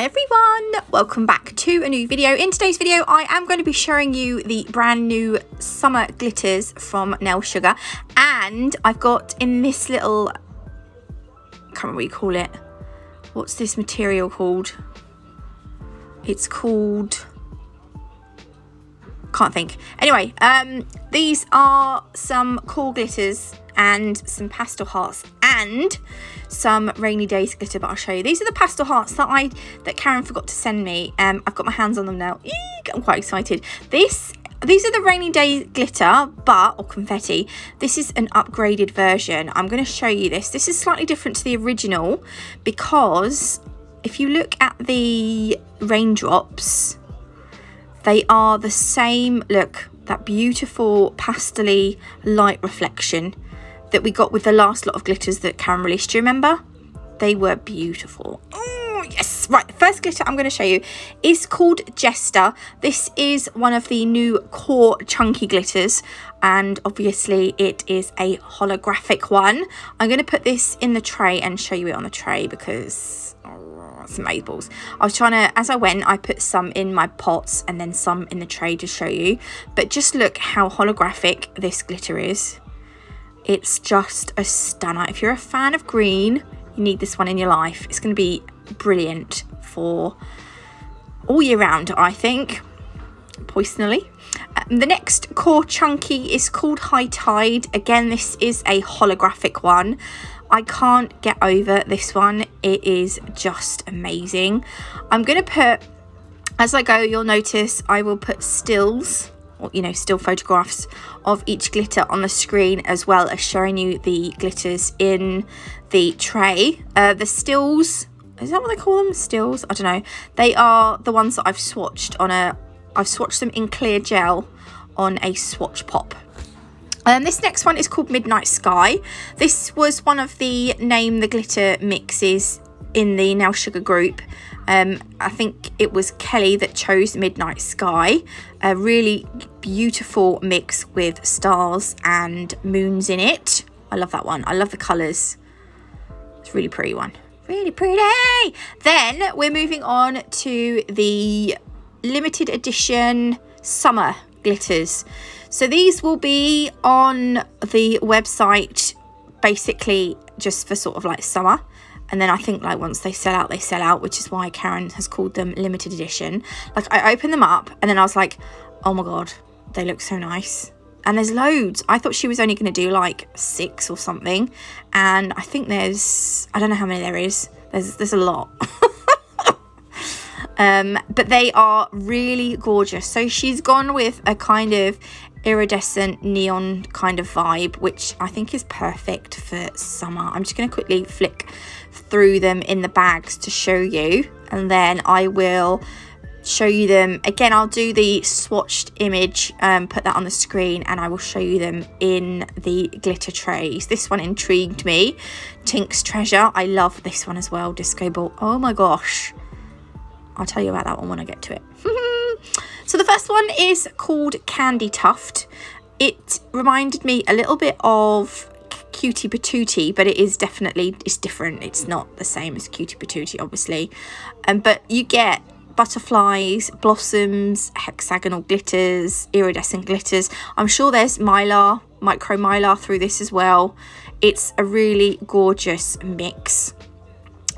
Hi everyone, welcome back to a new video. In today's video, I am going to be showing you the brand new summer glitters from Nail Sugar. And I've got in this little, I can't remember what you call it. What's this material called? It's called, can't think. Anyway, um, these are some cool glitters and some pastel hearts and some rainy days glitter but I'll show you. These are the pastel hearts that I that Karen forgot to send me. Um I've got my hands on them now. Eek, I'm quite excited. This these are the rainy day glitter but or confetti. This is an upgraded version. I'm going to show you this. This is slightly different to the original because if you look at the raindrops they are the same. Look that beautiful pastely light reflection that we got with the last lot of glitters that Karen released. Do you remember? They were beautiful. Oh, yes. Right, first glitter I'm going to show you is called Jester. This is one of the new core chunky glitters and obviously it is a holographic one. I'm going to put this in the tray and show you it on the tray because oh, some balls. I was trying to, as I went, I put some in my pots and then some in the tray to show you. But just look how holographic this glitter is. It's just a stunner. If you're a fan of green, you need this one in your life. It's going to be brilliant for all year round, I think, personally. Um, the next core chunky is called High Tide. Again, this is a holographic one. I can't get over this one. It is just amazing. I'm going to put, as I go, you'll notice I will put stills you know, still photographs of each glitter on the screen as well as showing you the glitters in the tray. Uh, the stills, is that what they call them? Stills? I don't know. They are the ones that I've swatched on a, I've swatched them in clear gel on a swatch pop. Um, this next one is called Midnight Sky. This was one of the Name the Glitter mixes in the Nail Sugar group. Um, I think it was Kelly that chose Midnight Sky, a really beautiful mix with stars and moons in it. I love that one. I love the colours. It's a really pretty one. Really pretty. Then we're moving on to the limited edition summer glitters. So these will be on the website basically just for sort of like summer and then I think like once they sell out they sell out which is why Karen has called them limited edition. Like I opened them up and then I was like oh my god they look so nice. And there's loads. I thought she was only going to do like six or something. And I think there's I don't know how many there is. There's there's a lot. Um but they are really gorgeous. So she's gone with a kind of iridescent neon kind of vibe which I think is perfect for summer. I'm just going to quickly flick through them in the bags to show you and then I will show you them. Again I'll do the swatched image um, put that on the screen and I will show you them in the glitter trays. This one intrigued me. Tink's Treasure I love this one as well. Disco Ball oh my gosh. I'll tell you about that one when I get to it so the first one is called Candy Tuft it reminded me a little bit of Cutie Patootie, but it is definitely, it's different. It's not the same as Cutie Patootie, obviously. Um, but you get butterflies, blossoms, hexagonal glitters, iridescent glitters. I'm sure there's mylar, micro mylar through this as well. It's a really gorgeous mix.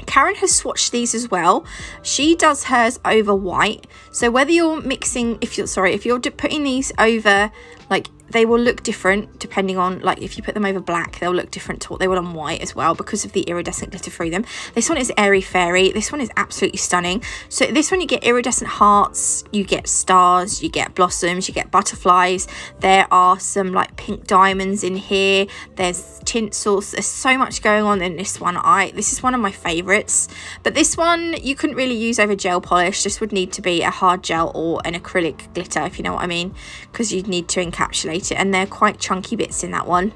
Karen has swatched these as well. She does hers over white. So whether you're mixing, if you're, sorry, if you're putting these over like they will look different depending on like if you put them over black they'll look different to what they will on white as well because of the iridescent glitter through them. This one is airy fairy. This one is absolutely stunning. So this one you get iridescent hearts you get stars you get blossoms you get butterflies. There are some like pink diamonds in here. There's tinsels. There's so much going on in this one. I this is one of my favorites. But this one you couldn't really use over gel polish. This would need to be a hard gel or an acrylic glitter if you know what i mean because you'd need to encapsulate and they're quite chunky bits in that one.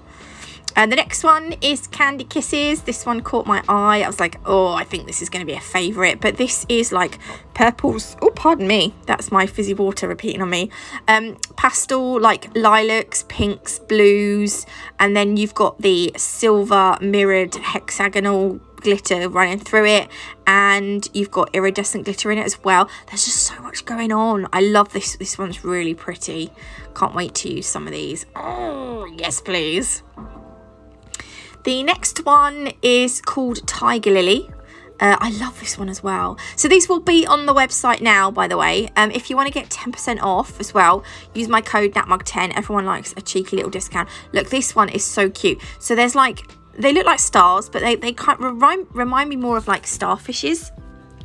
And the next one is Candy Kisses. This one caught my eye. I was like, oh, I think this is going to be a favourite. But this is like purples. Oh, pardon me. That's my fizzy water repeating on me. Um, pastel, like lilacs, pinks, blues. And then you've got the silver mirrored hexagonal glitter running through it and you've got iridescent glitter in it as well there's just so much going on i love this this one's really pretty can't wait to use some of these oh yes please the next one is called tiger lily uh, I love this one as well. So these will be on the website now, by the way. Um, if you want to get 10% off as well, use my code NatMug10. Everyone likes a cheeky little discount. Look, this one is so cute. So there's like they look like stars, but they, they kind of remind, remind me more of like starfishes.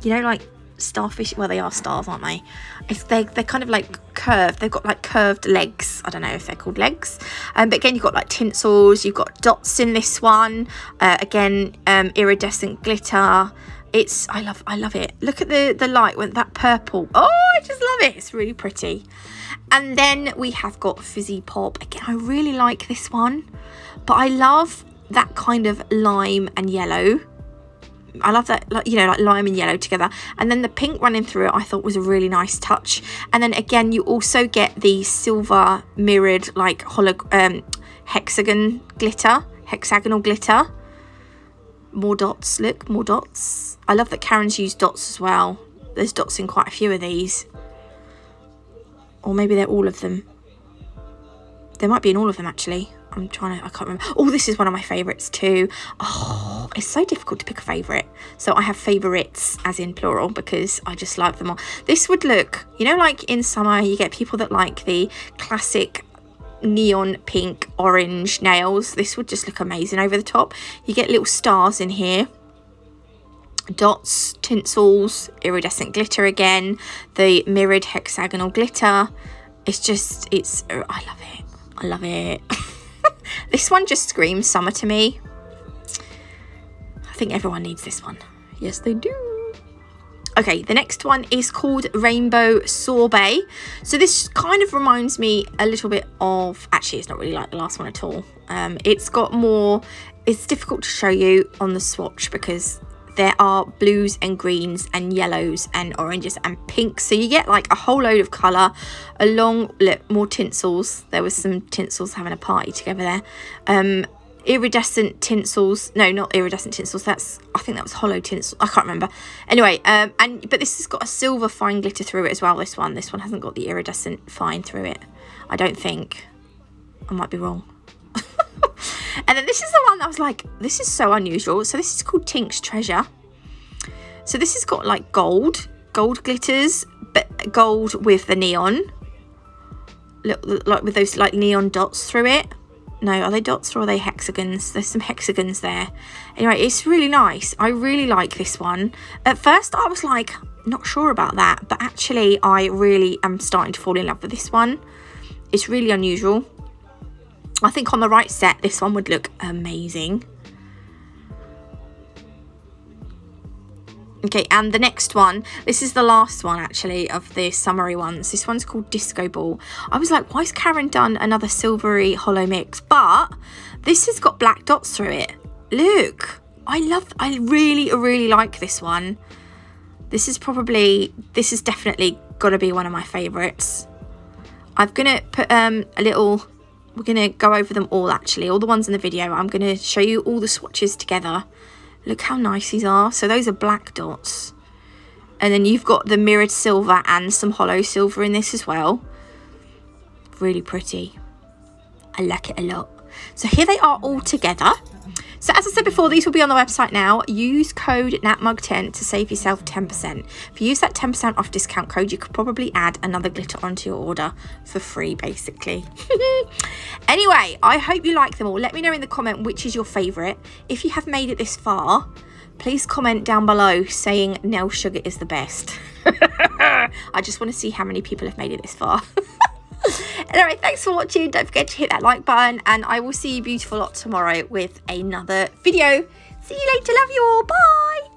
You know, like starfish. Well, they are stars, aren't they? It's, they, they're kind of like curved. They've got like curved legs. I don't know if they're called legs. Um, but again, you've got like tinsels. You've got dots in this one. Uh, again, um, iridescent glitter. It's, I love, I love it. Look at the, the light with that purple. Oh, I just love it. It's really pretty. And then we have got Fizzy Pop. Again, I really like this one. But I love that kind of lime and yellow. I love that, you know, like lime and yellow together. And then the pink running through it, I thought was a really nice touch. And then again, you also get the silver mirrored, like, holo um, hexagon glitter, hexagonal glitter. More dots, look, more dots. I love that Karen's used dots as well. There's dots in quite a few of these. Or maybe they're all of them. There might be in all of them, actually. I'm trying to, I can't remember. Oh, this is one of my favourites too. Oh, it's so difficult to pick a favourite. So I have favourites as in plural because I just like them all. This would look, you know, like in summer, you get people that like the classic neon pink orange nails. This would just look amazing over the top. You get little stars in here dots, tinsels, iridescent glitter again, the mirrored hexagonal glitter. It's just, it's, I love it. I love it. This one just screams summer to me. I think everyone needs this one. Yes, they do. Okay, the next one is called Rainbow Sorbet. So this kind of reminds me a little bit of, actually it's not really like the last one at all. Um, it's got more, it's difficult to show you on the swatch because there are blues and greens and yellows and oranges and pinks. So you get like a whole load of color along look more tinsels. There was some tinsels having a party together there. Um iridescent tinsels. No not iridescent tinsels. That's i think that was holo tinsel. I can't remember. Anyway um and but this has got a silver fine glitter through it as well this one. This one hasn't got the iridescent fine through it i don't think. I might be wrong and then this is the one that I was like, this is so unusual. So this is called Tink's Treasure. So this has got like gold, gold glitters, but gold with the neon. Look, like with those like neon dots through it. No, are they dots or are they hexagons? There's some hexagons there. Anyway, it's really nice. I really like this one. At first, I was like, not sure about that. But actually, I really am starting to fall in love with this one. It's really unusual. I think on the right set, this one would look amazing. Okay, and the next one, this is the last one actually of the summary ones. This one's called Disco Ball. I was like, why has Karen done another silvery holo mix? But this has got black dots through it. Look, I love, I really, really like this one. This is probably, this is definitely got to be one of my favourites. I'm going to put um, a little we're going to go over them all actually, all the ones in the video. I'm going to show you all the swatches together. Look how nice these are. So those are black dots. And then you've got the mirrored silver and some holo silver in this as well. Really pretty. I like it a lot. So here they are all together. So as I said before, these will be on the website now. Use code NatMug10 to save yourself 10%. If you use that 10% off discount code, you could probably add another glitter onto your order for free, basically. anyway, I hope you like them all. Let me know in the comment which is your favourite. If you have made it this far, please comment down below saying nail sugar is the best. I just want to see how many people have made it this far. anyway, thanks for watching. Don't forget to hit that like button and I will see you beautiful lot tomorrow with another video. See you later. Love you all. Bye.